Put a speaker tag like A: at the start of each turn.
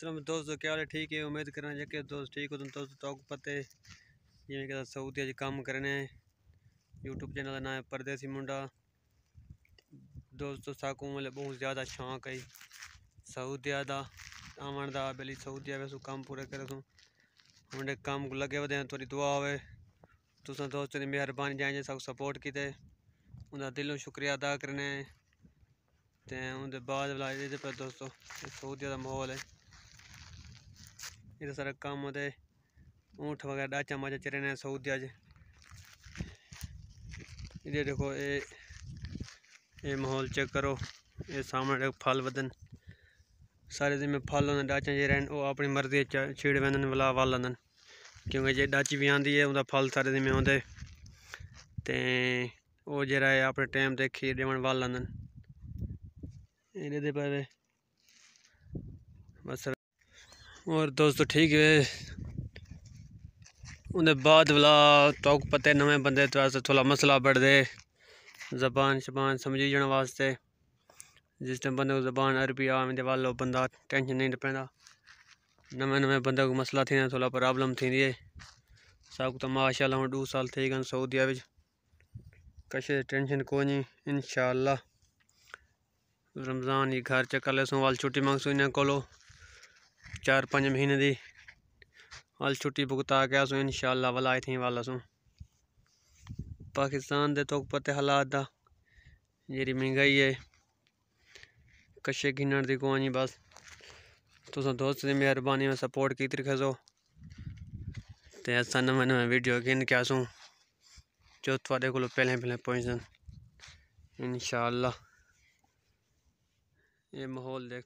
A: चलो दोस्तों, क्या हाल है? ठीक है, उम्मीद करना जेके दोस्त ठीक हो दोस्तों तो पते जिमें कि सऊदी अज कम करने यूट्यूब चैनल का नाम है परदेसी मुंडा। दोस्तों, साकू मतलब बहुत ज़्यादा शौक है सऊदिया का आवन का बेली सऊदिया वैसू कम पूरे करे तू मुंडे कम लगे वे थोड़ी दुआ हो तुस दोस्तों की मेहरबानी जाए सब सपोर्ट किते। उनका दिलों शुक्रिया अदा करने ते उनके बाद दोस्तों सऊदिया का माहौल है। इधर सारा काम होते ऊँट वगैरह डाचा माचा चरे ने सऊदिया च इधर देखो ये ये माहौल चेक करो ये सामने फल बदन सारे दिन में फल होंगे डाचा जे रहन वो अपनी मर्जी छीड़ वेंदन वला वल आंदन क्योंकि जे डाची भी आंदी है उनका फल सारे दिन में आते ते वो जरा है अपने टाइम ते खीर देवन वल आंदन ਇਹਦੇ पर बस और दोस्तों ठीक है। उन्हें बाद वाला तो पता नवे बंदे तो थोड़ा मसला बढ़ दे। जबान शबान समझी जाने वास्ते। जिस टाइम बंदे को जबान अरबी आवे वालो बंदा टेंशन नहीं पैदा नवे नवे बंदे को मसला थी थोड़ा प्रॉब्लम थी है। सब तो माशाल्लाह हूँ दो साल थी गए सऊदिया कश टेंशन को नहीं इनशाला रमज़ान ही घर चक्कर ले वाल छुट्टी मंगसू इन्हें को चार पाँच महीने की हाल छुट्टी भुगता के असो इंशाल्लाह वाला आई थी वाला सो। पाकिस्तान के तो पते हालात दा जी महँगाई है कशे गिनण दी कोई बस। तुस दोस्त की मेहरबानी में सपोर्ट की रखो ते असा नवे नवे वीडियो गिन के आसूँ, जो थोड़े को पहले पहले पहुँचन इंशाल्लाह ये माहौल देख।